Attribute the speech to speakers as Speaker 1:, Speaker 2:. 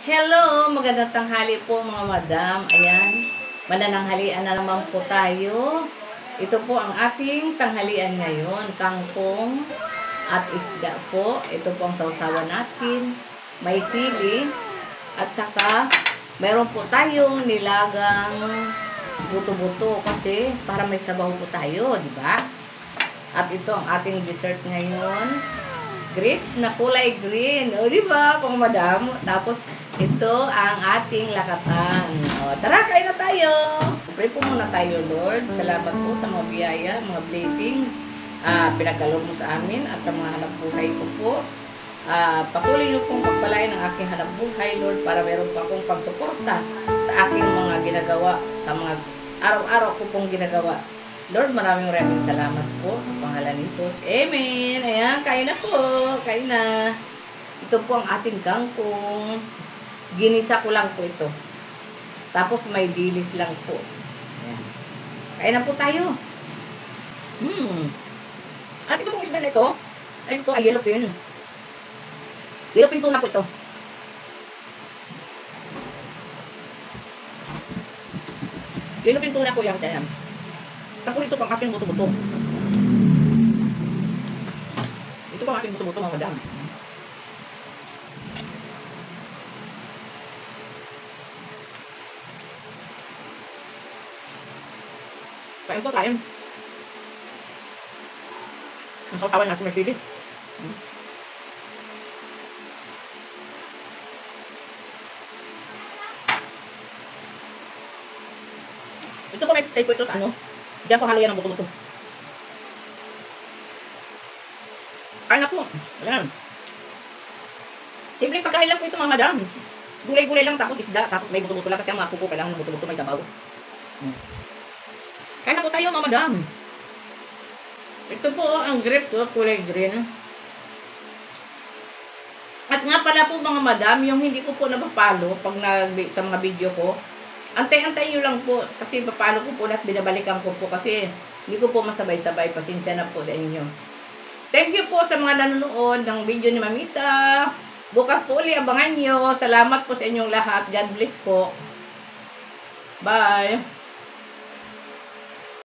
Speaker 1: Hello, magandang tanghali po mga madam. Ayan, manananghalian na naman po tayo. Ito po ang ating tanghalian ngayon. Kangkong at isda po. Ito po ang sausawan natin. May sili. At saka, meron po tayong nilagang buto-buto kasi para may sabaw po tayo, di ba? At ito ang ating dessert ngayon grapes na kulay green. O, di ba, pang madam? Tapos, ito ang ating lakatan. O, tara, kain na tayo. Pray po muna tayo, Lord. Salamat po sa mga biyaya, mga blessing. Uh, pinagkalog mo sa amin at sa mga hanap buhay ko po. Uh, patuloy niyo pong pagpalain ang aking hanap buhay, Lord, para meron pa akong pagsuporta sa aking mga ginagawa, sa mga araw-araw ko pong ginagawa. Lord, maraming maraming salamat po sa pangalan ni Jesus. Amen. Ayan, kain na po. Kain na. Ito po ang ating kangkong. Ginisa ko lang po ito. Tapos may dilis lang po. Ayan. Kain na po tayo. Hmm. At ito pong isda na ito. Ayun po ay yellow pin. Yellow pin po na po ito. Yellow pin po na po yung dam. Tapos ito pang aking buto-buto. Ito pang aking buto-buto mga madam. Kain po, kain. Ang sausawan natin may sili. Hmm. Ito po may tape po ito sa ano. Diyan ko halo yan ang buto-buto. Kain na po. Ayan. Simpleng pagkain lang po ito mga madam. Gulay-gulay lang tapos isda. Tapos may buto-buto lang kasi ang mga kuko kailangan ng buto-buto may dabaw. Hmm. Tayo mga madam. Ito po ang grape ko, kulay green. At nga pala po mga madam, yung hindi ko po napapalo pag nag sa mga video ko, Antay-antay nyo lang po kasi paano ko po at binabalikan ko po kasi hindi ko po masabay-sabay. Pasensya na po sa inyo. Thank you po sa mga nanonood ng video ni Mamita. Bukas po uli abangan nyo. Salamat po sa inyong lahat. God bless po. Bye.